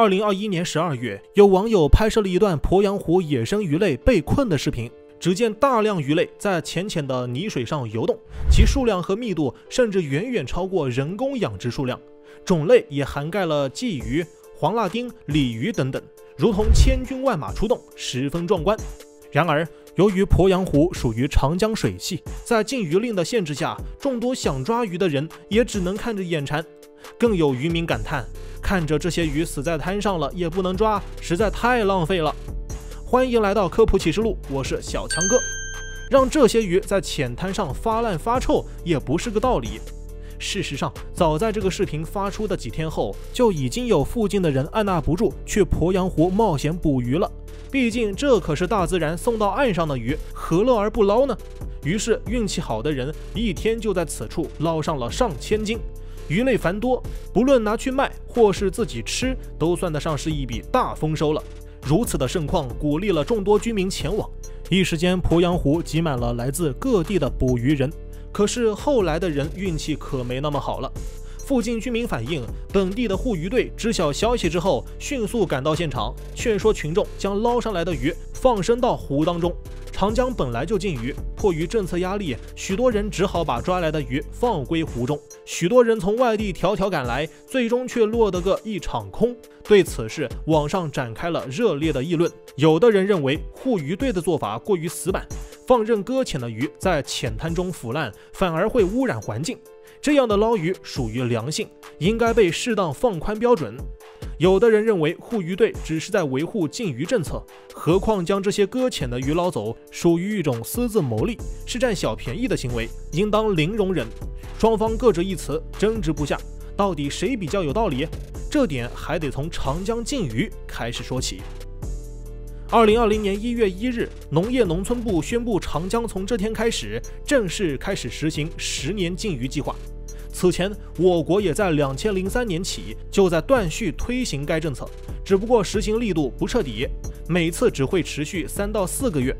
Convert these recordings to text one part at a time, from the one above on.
二零二一年十二月，有网友拍摄了一段鄱阳湖野生鱼类被困的视频。只见大量鱼类在浅浅的泥水上游动，其数量和密度甚至远远超过人工养殖数量，种类也涵盖了鲫鱼、黄辣丁、鲤鱼等等，如同千军万马出动，十分壮观。然而，由于鄱阳湖属于长江水系，在禁渔令的限制下，众多想抓鱼的人也只能看着眼馋。更有渔民感叹：看着这些鱼死在滩上了，也不能抓，实在太浪费了。欢迎来到科普启示录，我是小强哥。让这些鱼在浅滩上发烂发臭也不是个道理。事实上，早在这个视频发出的几天后，就已经有附近的人按捺不住去鄱阳湖冒险捕鱼了。毕竟这可是大自然送到岸上的鱼，何乐而不捞呢？于是运气好的人一天就在此处捞上了上千斤鱼类，繁多，不论拿去卖或是自己吃，都算得上是一笔大丰收了。如此的盛况鼓励了众多居民前往，一时间鄱阳湖挤满了来自各地的捕鱼人。可是后来的人运气可没那么好了。附近居民反映，本地的护渔队知晓消息之后，迅速赶到现场，劝说群众将捞上来的鱼放生到湖当中。长江本来就禁渔，迫于政策压力，许多人只好把抓来的鱼放归湖中。许多人从外地迢迢赶来，最终却落得个一场空。对此事，网上展开了热烈的议论。有的人认为护渔队的做法过于死板，放任搁浅的鱼在浅滩中腐烂，反而会污染环境。这样的捞鱼属于良性，应该被适当放宽标准。有的人认为护渔队只是在维护禁渔政策，何况将这些搁浅的鱼捞走，属于一种私自牟利、是占小便宜的行为，应当零容忍。双方各执一词，争执不下，到底谁比较有道理？这点还得从长江禁渔开始说起。二零二零年一月一日，农业农村部宣布，长江从这天开始正式开始实行十年禁渔计划。此前，我国也在两千零三年起就在断续推行该政策，只不过实行力度不彻底，每次只会持续三到四个月。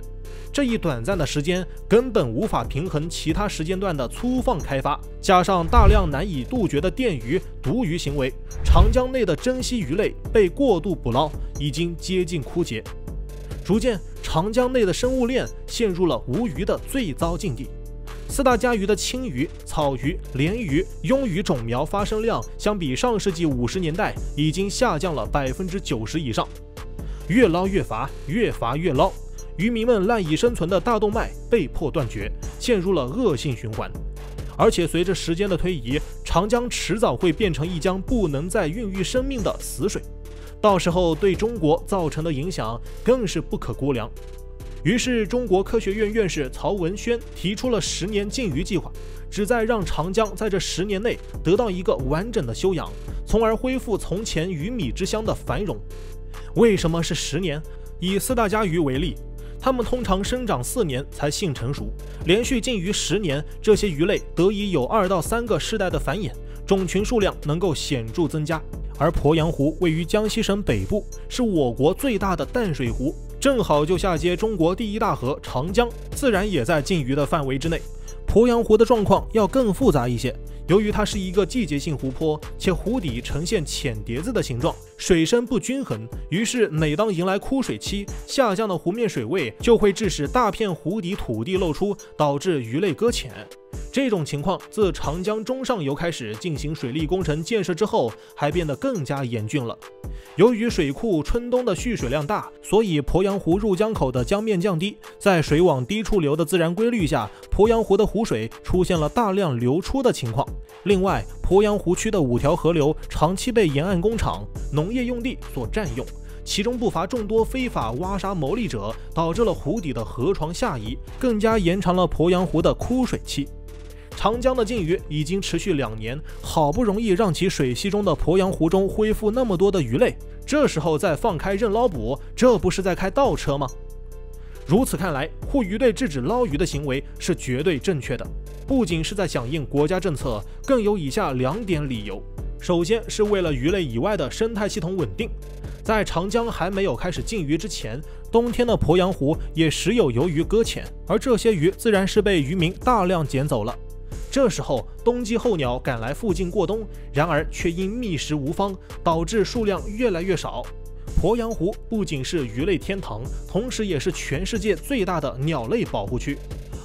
这一短暂的时间根本无法平衡其他时间段的粗放开发，加上大量难以杜绝的电鱼、毒鱼行为，长江内的珍稀鱼类被过度捕捞，已经接近枯竭。逐渐，长江内的生物链陷入了无鱼的最糟境地。四大家鱼的青鱼、草鱼、鲢鱼、鳙鱼种苗发生量，相比上世纪五十年代已经下降了百分之九十以上。越捞越乏，越乏越捞，渔民们赖以生存的大动脉被迫断绝，陷入了恶性循环。而且随着时间的推移，长江迟早会变成一江不能再孕育生命的死水，到时候对中国造成的影响更是不可估量。于是，中国科学院院士曹文轩提出了十年禁渔计划，旨在让长江在这十年内得到一个完整的休养，从而恢复从前鱼米之乡的繁荣。为什么是十年？以四大家鱼为例，它们通常生长四年才性成熟，连续禁渔十年，这些鱼类得以有二到三个世代的繁衍，种群数量能够显著增加。而鄱阳湖位于江西省北部，是我国最大的淡水湖。正好就下接中国第一大河长江，自然也在禁渔的范围之内。鄱阳湖的状况要更复杂一些，由于它是一个季节性湖泊，且湖底呈现浅碟子的形状，水深不均衡，于是每当迎来枯水期，下降的湖面水位就会致使大片湖底土地露出，导致鱼类搁浅。这种情况自长江中上游开始进行水利工程建设之后，还变得更加严峻了。由于水库春冬的蓄水量大，所以鄱阳湖入江口的江面降低，在水往低处流的自然规律下，鄱阳湖的湖水出现了大量流出的情况。另外，鄱阳湖区的五条河流长期被沿岸工厂、农业用地所占用，其中不乏众多非法挖沙牟利者，导致了湖底的河床下移，更加延长了鄱阳湖的枯水期。长江的禁渔已经持续两年，好不容易让其水系中的鄱阳湖中恢复那么多的鱼类，这时候再放开任捞捕，这不是在开倒车吗？如此看来，护渔队制止捞鱼的行为是绝对正确的，不仅是在响应国家政策，更有以下两点理由：首先是为了鱼类以外的生态系统稳定，在长江还没有开始禁渔之前，冬天的鄱阳湖也时有游鱼搁浅，而这些鱼自然是被渔民大量捡走了。这时候，冬季候鸟赶来附近过冬，然而却因觅食无方，导致数量越来越少。鄱阳湖不仅是鱼类天堂，同时也是全世界最大的鸟类保护区。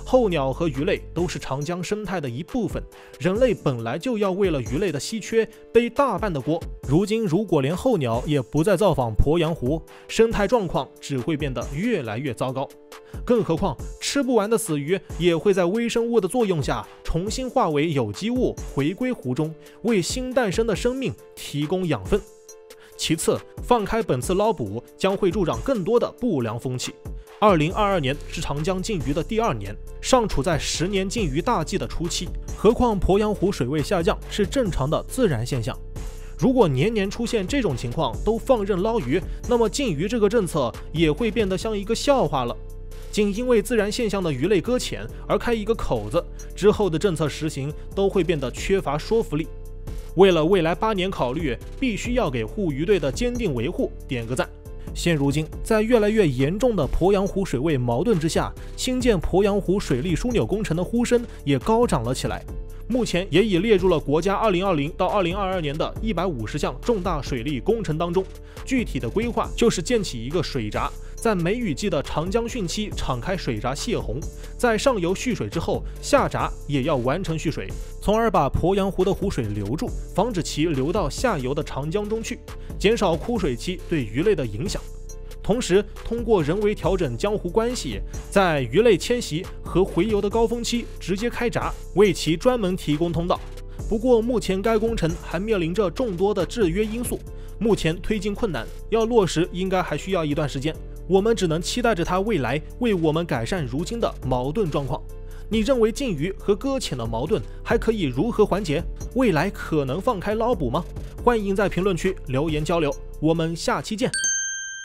候鸟和鱼类都是长江生态的一部分，人类本来就要为了鱼类的稀缺背大半的锅。如今，如果连候鸟也不再造访鄱阳湖，生态状况只会变得越来越糟糕。更何况，吃不完的死鱼也会在微生物的作用下重新化为有机物，回归湖中，为新诞生的生命提供养分。其次，放开本次捞捕将会助长更多的不良风气。二零二二年是长江禁渔的第二年，尚处在十年禁渔大计的初期。何况鄱阳湖水位下降是正常的自然现象。如果年年出现这种情况都放任捞鱼，那么禁渔这个政策也会变得像一个笑话了。仅因为自然现象的鱼类搁浅而开一个口子，之后的政策实行都会变得缺乏说服力。为了未来八年考虑，必须要给护渔队的坚定维护点个赞。现如今，在越来越严重的鄱阳湖水位矛盾之下，新建鄱阳湖水利枢纽工程的呼声也高涨了起来。目前也已列入了国家2020到2022年的一百五十项重大水利工程当中。具体的规划就是建起一个水闸。在梅雨季的长江汛期，敞开水闸泄洪；在上游蓄水之后，下闸也要完成蓄水，从而把鄱阳湖的湖水留住，防止其流到下游的长江中去，减少枯水期对鱼类的影响。同时，通过人为调整江湖关系，在鱼类迁徙和回游的高峰期直接开闸，为其专门提供通道。不过，目前该工程还面临着众多的制约因素，目前推进困难，要落实应该还需要一段时间。我们只能期待着它未来为我们改善如今的矛盾状况。你认为禁渔和搁浅的矛盾还可以如何缓解？未来可能放开捞捕吗？欢迎在评论区留言交流。我们下期见。